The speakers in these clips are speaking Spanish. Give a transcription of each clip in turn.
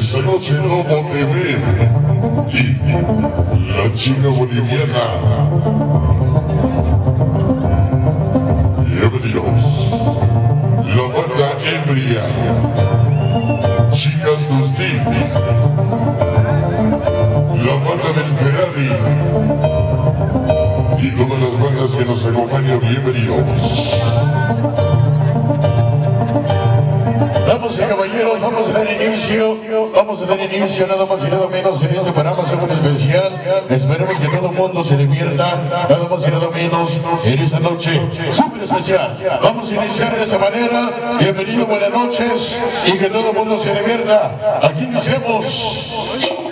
Esta noche no TV y la chica boliviana. Bienvenidos. La banda ebria. Chicas Dusty. La banda del Ferrari. Y todas las bandas que nos acompañan, bienvenidos. Vamos a dar inicio, vamos a dar inicio nada más y nada menos en este programa súper especial. Esperemos que todo el mundo se divierta, nada más y nada menos en esta noche súper especial. Vamos a iniciar de esa manera. Bienvenido, buenas noches y que todo el mundo se divierta. Aquí iniciamos.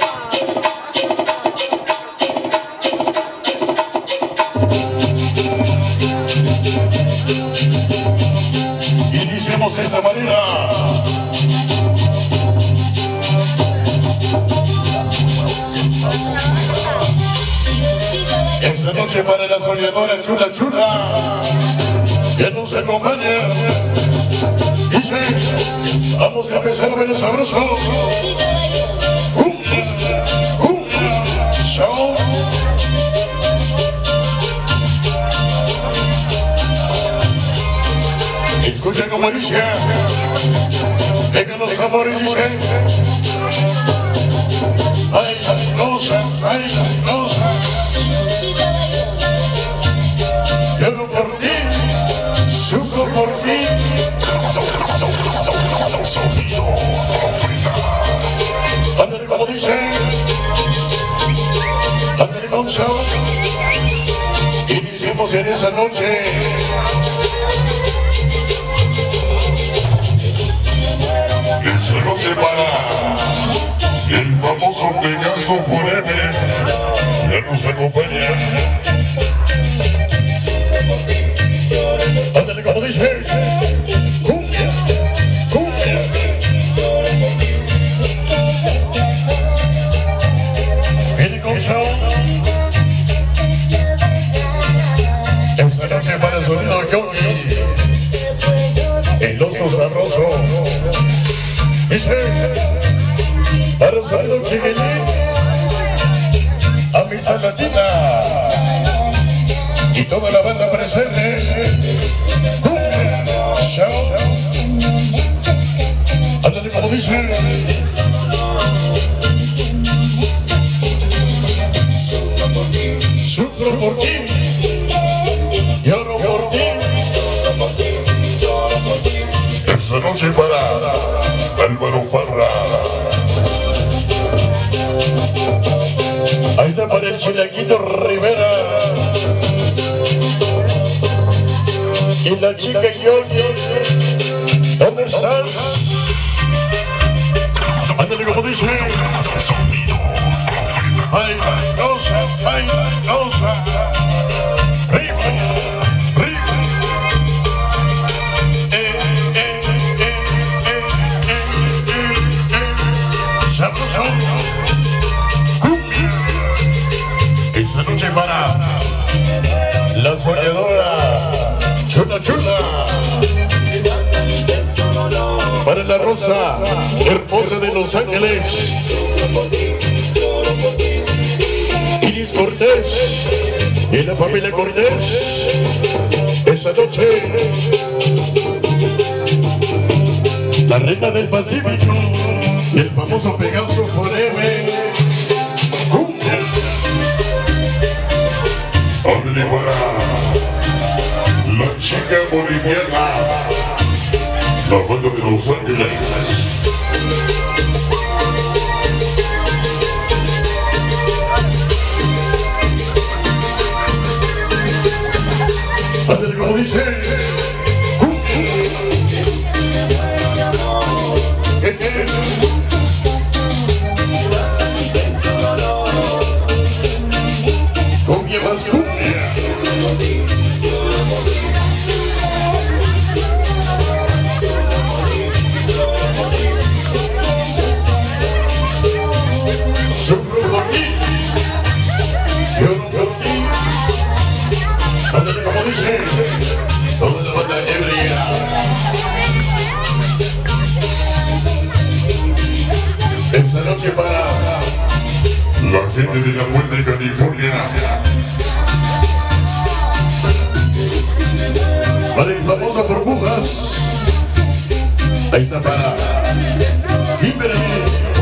Noche para la soñadora chula chula que nos acompaña. Dice, vamos a empezar a sabroso. Cumbia, cumbia. Escucha como dice, venga los amores dice. Ay, show. Iniciemos en esa noche. Esta noche para el famoso Pegaso Forever. Ya nos acompaña. Oso sabroso. Dice. Para sonido chiquilín. A mi salatina. Y toda la banda presente. Show. Ándale como dice. Sufro por ti. Ahí está para el Chilaquito Rivera. Y la chica Yogi. ¿Dónde estás? Ándale como dice. Ay, cosa, ay, ay, Chula Chula. Para la rosa hermosa de Los Ángeles. Iris Cortés y la familia Cortés. Esta noche la reina del Pacífico y el famoso Pegaso Forever. La banda de. Ándale como dice, la banda. Esta noche para la gente de la Puente, California. Para el famoso Burbujas. Ahí está para Kimberly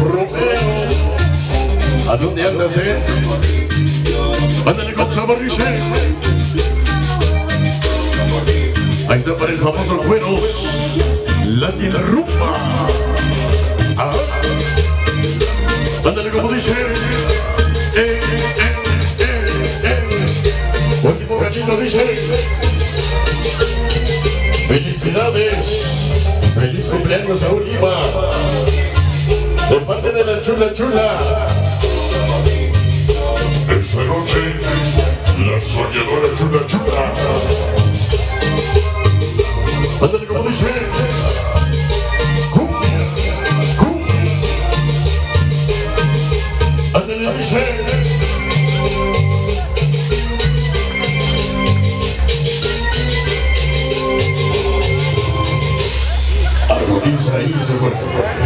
Romero. ¿A dónde andas, eh? Ándale con Sabarriche. Ahí está para el famoso Cueros. Latin Rumba. Ah. Ándale como dice. Eh, eh, eh, eh. Último cachito dice. Felicidades. Feliz cumpleaños a Lima. De parte de la chula chula. Soñadora chula chula. Ándale como dice. Cumbia, cumbia. Ándale dice. Agoniza ahí se fuerte.